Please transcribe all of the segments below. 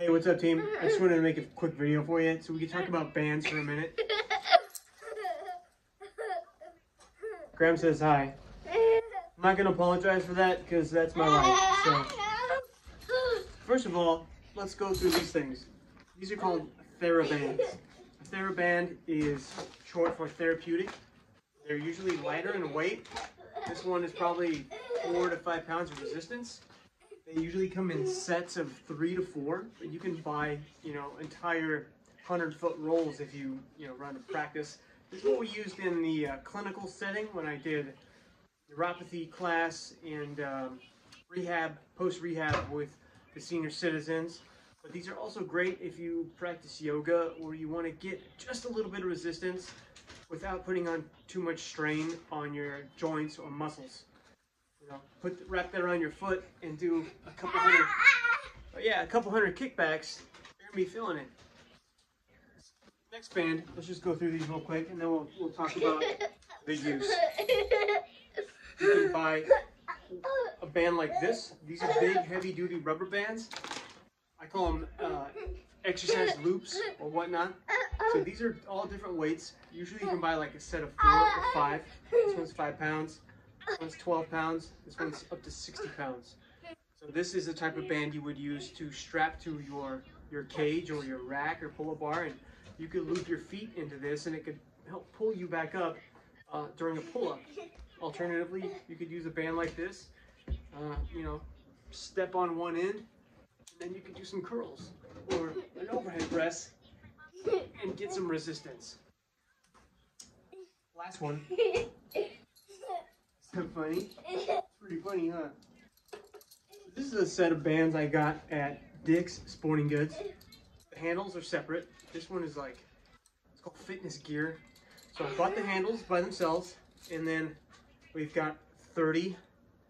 Hey, what's up, team? I just wanted to make a quick video for you so we can talk about bands for a minute. Graham says hi. I'm not gonna apologize for that because that's my life. So, first of all, let's go through these things. These are called TheraBands. A TheraBand is short for therapeutic. They're usually lighter in weight. This one is probably four to five pounds of resistance. They usually come in sets of three to four, but you can buy, you know, entire 100 foot rolls if you, you know, run a practice. This is what we used in the uh, clinical setting when I did neuropathy class and um, rehab, post rehab with the senior citizens. But these are also great if you practice yoga or you want to get just a little bit of resistance without putting on too much strain on your joints or muscles. Know, put wrap that around your foot and do a couple hundred, oh yeah, a couple hundred kickbacks. You're gonna be feeling it. Next band, let's just go through these real quick, and then we'll we'll talk about the use. You can buy a band like this. These are big, heavy-duty rubber bands. I call them uh, exercise loops or whatnot. So these are all different weights. Usually you can buy like a set of four or five. This one's five pounds. This one's 12 pounds. This one's up to 60 pounds. So this is the type of band you would use to strap to your your cage or your rack or pull-up bar, and you could loop your feet into this, and it could help pull you back up uh, during a pull-up. Alternatively, you could use a band like this. Uh, you know, step on one end, and then you could do some curls or an overhead press and get some resistance. Last one. So funny. Pretty funny, huh? This is a set of bands I got at Dick's Sporting Goods. The handles are separate. This one is like, it's called fitness gear. So I bought the handles by themselves, and then we've got 30,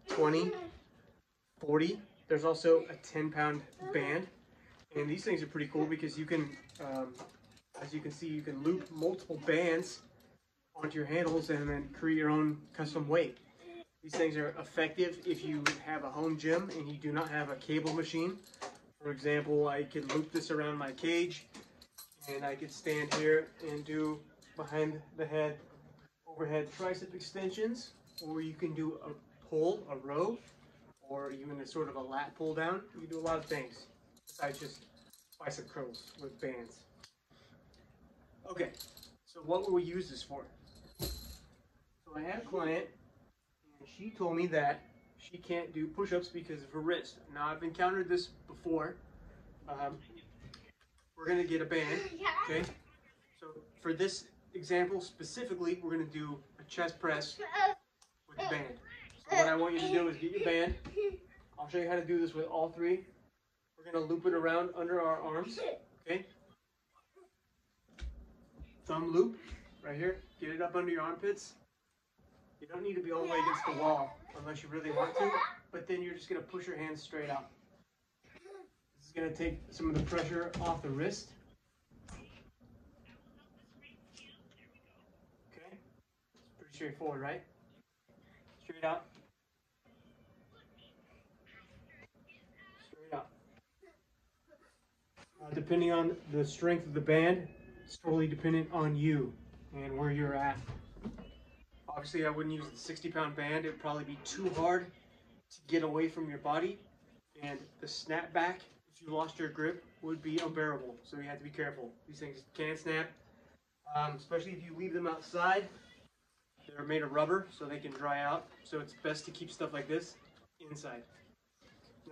20, 40. There's also a 10 pound band. And these things are pretty cool because you can, um, as you can see, you can loop multiple bands onto your handles and then create your own custom weight. These things are effective if you have a home gym and you do not have a cable machine. For example, I could loop this around my cage and I could stand here and do behind the head overhead tricep extensions or you can do a pull, a row, or even a sort of a lat pull down. You can do a lot of things besides just bicep curls with bands. Okay, so what will we use this for? So I had a client and she told me that she can't do push-ups because of her wrist. Now I've encountered this before. Um, we're gonna get a band, okay? So for this example specifically, we're gonna do a chest press with a band. So what I want you to do is get your band. I'll show you how to do this with all three. We're gonna loop it around under our arms, okay? Thumb loop, right here. Get it up under your armpits. You don't need to be all the way against the wall unless you really want to, but then you're just gonna push your hands straight out. This is gonna take some of the pressure off the wrist. Okay, it's pretty straightforward, right? Straight out. Straight out. Uh, depending on the strength of the band, it's totally dependent on you and where you're at. Obviously, I wouldn't use the 60 pound band. It would probably be too hard to get away from your body. And the snapback, if you lost your grip, would be unbearable. So you have to be careful. These things can snap, um, especially if you leave them outside. They're made of rubber, so they can dry out. So it's best to keep stuff like this inside.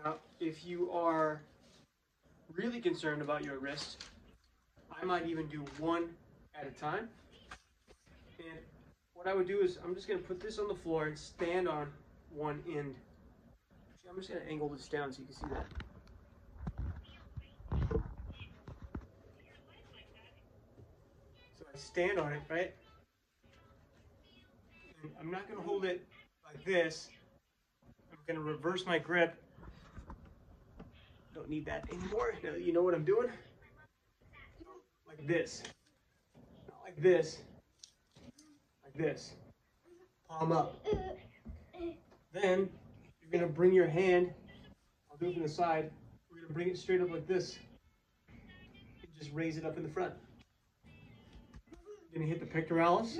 Now, if you are really concerned about your wrist, I might even do one at a time. What I would do is I'm just going to put this on the floor and stand on one end. I'm just going to angle this down so you can see that. So I stand on it, right? And I'm not going to hold it like this. I'm going to reverse my grip. Don't need that anymore. Now you know what I'm doing. Like this. Not like this this. Palm up. Then you're gonna bring your hand, I'll do it from the side, we're gonna bring it straight up like this. just raise it up in the front. You're gonna hit the pectoralis.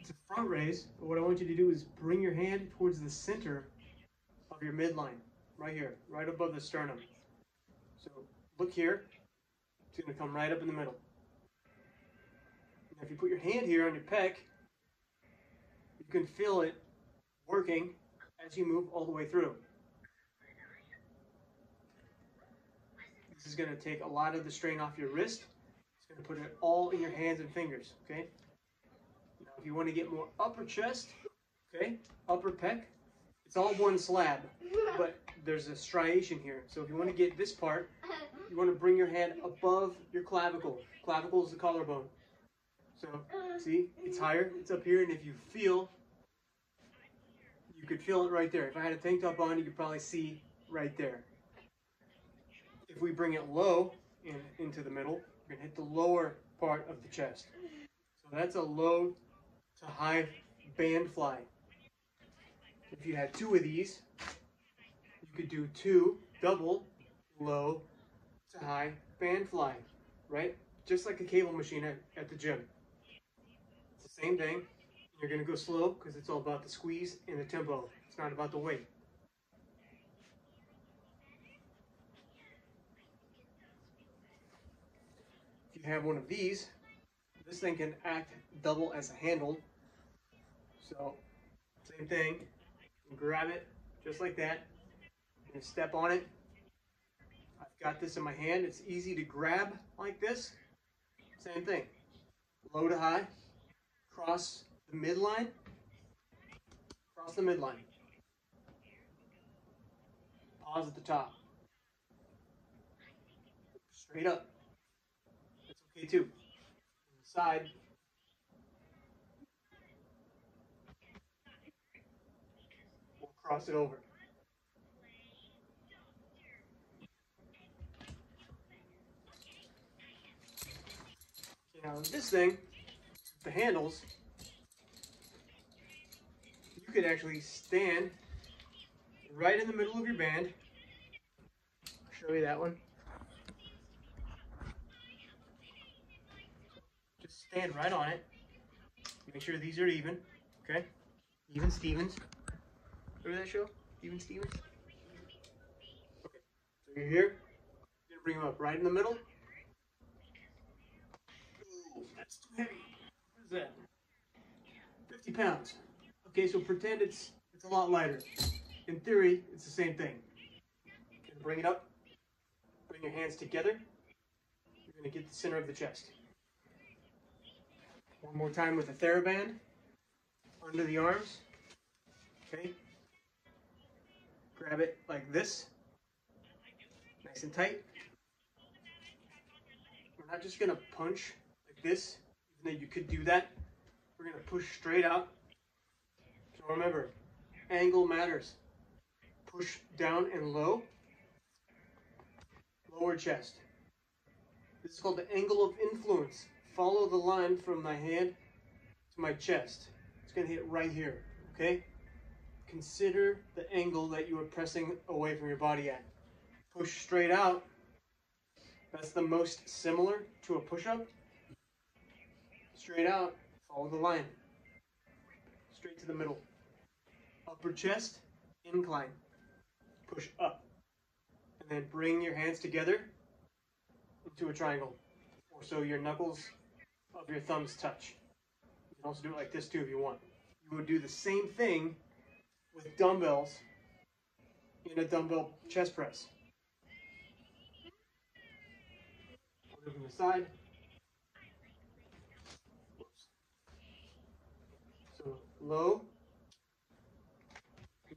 It's a front raise, but what I want you to do is bring your hand towards the center of your midline, right here, right above the sternum. So look here, it's gonna come right up in the middle. If you put your hand here on your pec, you can feel it working as you move all the way through. This is going to take a lot of the strain off your wrist. It's going to put it all in your hands and fingers, okay? Now, if you want to get more upper chest, okay, upper pec, it's all one slab, but there's a striation here. So if you want to get this part, you want to bring your hand above your clavicle. Clavicle is the collarbone. So, see, it's higher, it's up here, and if you feel, you could feel it right there. If I had a tank top on, you could probably see right there. If we bring it low in, into the middle, we're gonna hit the lower part of the chest. So that's a low to high band fly. If you had two of these, you could do two double low to high band fly, right? Just like a cable machine at, at the gym. Same thing. You're gonna go slow because it's all about the squeeze and the tempo. It's not about the weight. If you have one of these, this thing can act double as a handle. So, same thing. grab it just like that. And step on it. I've got this in my hand. It's easy to grab like this. Same thing. Low to high. Cross the midline. Cross the midline. Pause at the top. Straight up. That's okay, two. Side. We'll cross it over. Now this thing, the handles, you could actually stand right in the middle of your band. I'll show you that one. Just stand right on it. Make sure these are even, okay? Even Stevens. Remember that show? Even Stevens? Okay, so you're here. You're gonna bring them up right in the middle. Ooh, that's too heavy. That? 50 pounds. Okay, so pretend it's it's a lot lighter. In theory, it's the same thing. bring it up. Bring your hands together. You're gonna get the center of the chest. One more time with the TheraBand under the arms. Okay. Grab it like this. Nice and tight. We're not just going to punch like this, though you could do that. We're going to push straight out. So remember, angle matters. Push down and low. Lower chest. This is called the angle of influence follow the line from my hand to my chest. It's going to hit right here, okay? Consider the angle that you are pressing away from your body at. Push straight out. That's the most similar to a push-up. Straight out, follow the line. Straight to the middle. Upper chest, incline. Push up. And then bring your hands together into a triangle. Or so your knuckles of your thumbs touch. You can also do it like this too if you want. You would do the same thing with dumbbells in a dumbbell chest press. From the side. So low,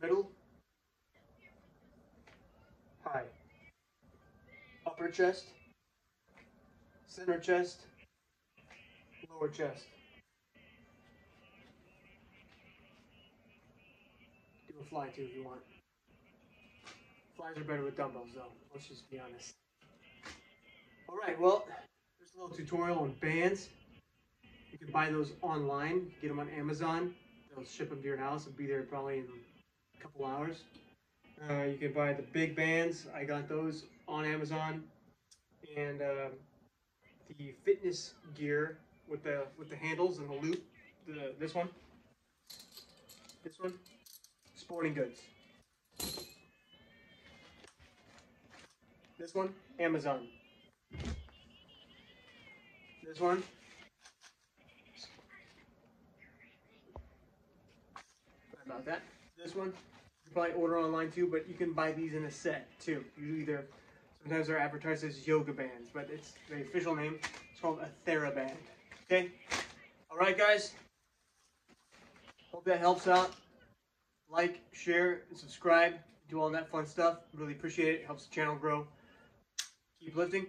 middle, high. Upper chest, center chest, lower chest. Do a fly too if you want. Flies are better with dumbbells though, let's just be honest. Alright, well, there's a little tutorial on bands. You can buy those online, get them on Amazon. They'll ship them to your house. It'll be there probably in a couple hours. Uh, you can buy the big bands. I got those on Amazon. and um, the fitness gear with the with the handles and the loop. The this one, this one, Sporting Goods. This one, Amazon. This one. About that. This one, you probably order online too, but you can buy these in a set too. You either sometimes they're advertised as yoga bands, but it's the official name. It's called a TheraBand. Okay. All right, guys. Hope that helps out. Like, share, and subscribe. Do all that fun stuff. Really appreciate it. Helps the channel grow. Keep lifting.